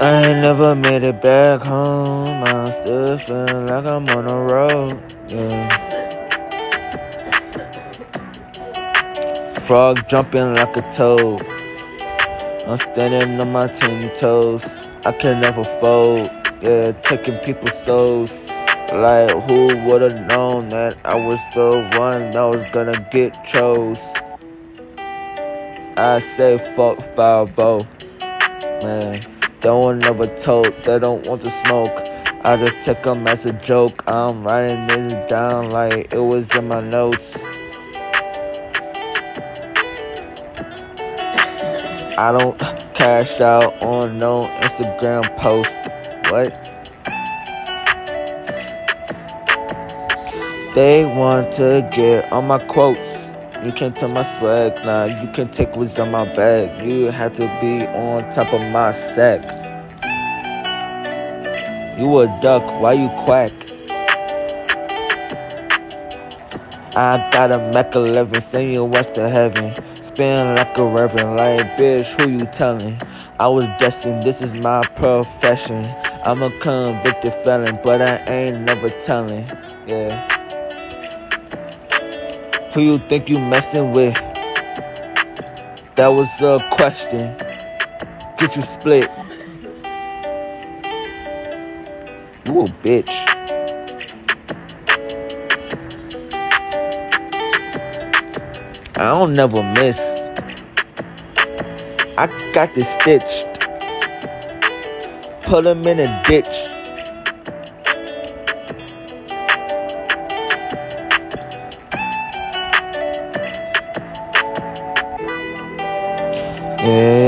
never made it back home. I'm still feeling like I'm on the road. Yeah. Frog jumping like a toad. I'm standing on my ten toes. I can never fold. Yeah, taking people's souls. Like who would've known that I was the one that was gonna get chose? I say fuck 5 Man, no one ever told they don't want to smoke. I just take them as a joke. I'm writing this down like it was in my notes. I don't cash out on no Instagram post. What? They want to get on my quotes. You can't take my swag now. You can take what's on my bag. You have to be on top of my sack. You a duck, why you quack? I got a Mac 11, send you west to heaven. Spin like a reverend, like bitch, who you telling? I was destined, this is my profession. I'm a convicted felon, but I ain't never telling. Yeah. Who you think you messing with? That was a question. Get you split. You a bitch. I don't never miss. I got this stitched. Put him in a ditch. Eh...